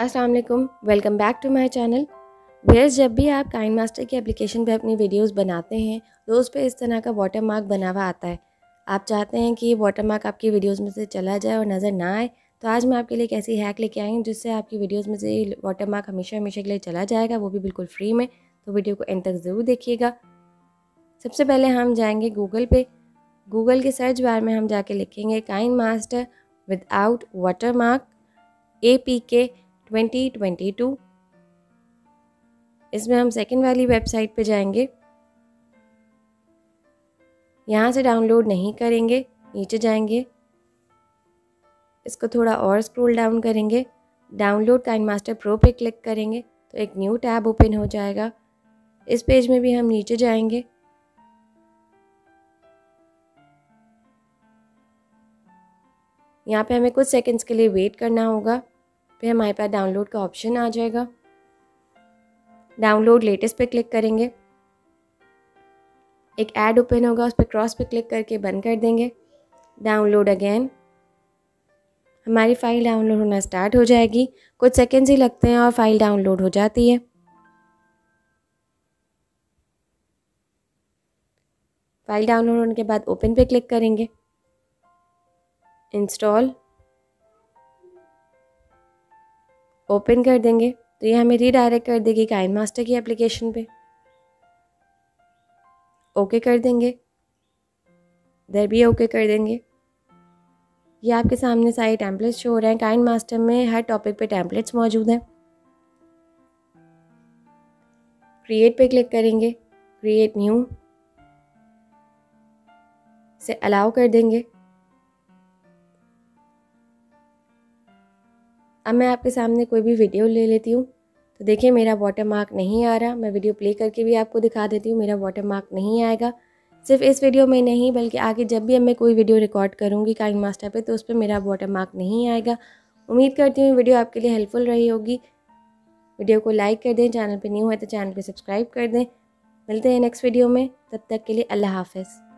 अस्सलाम वालेकुम welcome back to my channel viewers जब भी आप काइन मास्टर की एप्लीकेशन पे अपनी वीडियोस बनाते हैं तो उस पर इस तरह का वाटर मार्क बना हुआ आता है। आप चाहते हैं कि ये वाटर मार्क आपकी वीडियोस में से चला जाए और नज़र ना आए तो आज मैं आपके लिए एक ऐसी हैक लेके आई हूँ, जिससे आपकी वीडियोज़ में से वाटर मार्क हमेशा हमेशा के लिए चला जाएगा, वो भी बिल्कुल फ्री में। तो वीडियो को एंड तक ज़रूर देखिएगा। सबसे पहले हम जाएँगे गूगल पे। गूगल के सर्च बार में हम जाके लिखेंगे KineMaster without watermark A P K twenty twenty two. इसमें हम सेकंड वाली वेबसाइट पे जाएँगे। यहाँ से डाउनलोड नहीं करेंगे, नीचे जाएँगे। इसको थोड़ा और स्क्रॉल डाउन करेंगे। डाउनलोड काइन मास्टर प्रो पे क्लिक करेंगे तो एक न्यू टैब ओपन हो जाएगा। इस पेज में भी हम नीचे जाएँगे। यहाँ पे हमें कुछ सेकंड्स के लिए वेट करना होगा। फिर हमारे पास डाउनलोड का ऑप्शन आ जाएगा। डाउनलोड लेटेस्ट पे क्लिक करेंगे। एक ऐड ओपन होगा, उस पर क्रॉस पे क्लिक करके बंद कर देंगे। डाउनलोड अगेन हमारी फ़ाइल डाउनलोड होना स्टार्ट हो जाएगी। कुछ सेकेंड्स ही लगते हैं और फ़ाइल डाउनलोड हो जाती है। फ़ाइल डाउनलोड होने के बाद ओपन पे क्लिक करेंगे। इंस्टॉल ओपन कर देंगे तो ये हमें रीडायरेक्ट कर देगी काइन मास्टर की एप्लीकेशन पे। ओके कर देंगे। इधर भी ओके कर देंगे। ये आपके सामने सारे टैंपलेट्स शो हो रहे हैं। काइन मास्टर में हर टॉपिक पे टैंपलेट्स मौजूद हैं। क्रिएट पे क्लिक करेंगे। क्रिएट न्यू से अलाउ कर देंगे। अब मैं आपके सामने कोई भी वीडियो ले लेती हूँ। तो देखिए, मेरा वाटर मार्क नहीं आ रहा। मैं वीडियो प्ले करके भी आपको दिखा देती हूँ। मेरा वाटर मार्क नहीं आएगा। सिर्फ़ इस वीडियो में नहीं, बल्कि आगे जब भी मैं कोई वीडियो रिकॉर्ड करूँगी काइन मास्टर पे तो उस पर मेरा वाटर मार्क नहीं आएगा। उम्मीद करती हूँ वीडियो आपके लिए हेल्पफुल रही होगी। वीडियो को लाइक कर दें। चैनल पर न्यू है तो चैनल को सब्सक्राइब कर दें। मिलते हैं नेक्स्ट वीडियो में। तब तक के लिए अल्लाह हाफ़